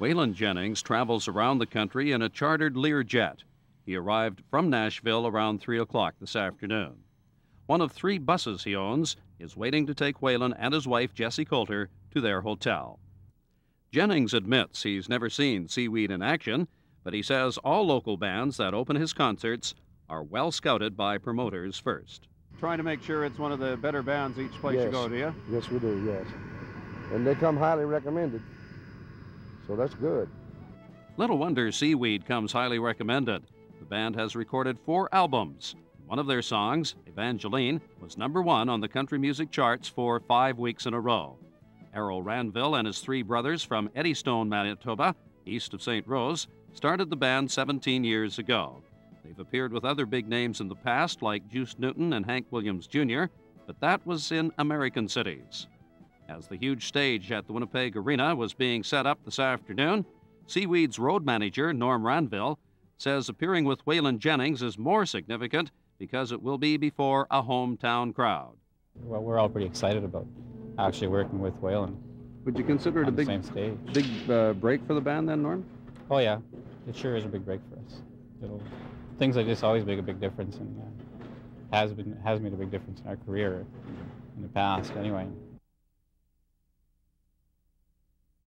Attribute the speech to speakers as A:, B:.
A: Waylon Jennings travels around the country in a chartered Learjet. He arrived from Nashville around 3 o'clock this afternoon. One of three buses he owns is waiting to take Waylon and his wife, Jessi Colter, to their hotel. Jennings admits he's never seen C-Weed in action, but he says all local bands that open his concerts are well scouted by promoters first.
B: Trying to make sure it's one of the better bands each place you go to, you?
C: Yes, we do, yes. And they come highly recommended. So that's good.
A: Little wonder C-Weed comes highly recommended. The band has recorded four albums. One of their songs, Evangeline, was number one on the country music charts for five weeks in a row. Errol Ranville and his three brothers from Eddystone, Manitoba, east of St. Rose, started the band 17 years ago. They've appeared with other big names in the past, like Juice Newton and Hank Williams Jr., but that was in American cities. As the huge stage at the Winnipeg Arena was being set up this afternoon, C-Weed's road manager, Norm Ranville, says appearing with Waylon Jennings is more significant because it will be before a hometown crowd.
D: Well, we're all pretty excited about actually working with Waylon
B: Would you consider it a big,
D: same stage.
B: big uh, break for the band then, Norm?
D: Oh yeah, it sure is a big break for us. It'll, things like this always make a big difference, and uh, has been has made a big difference in our career in the past. Anyway,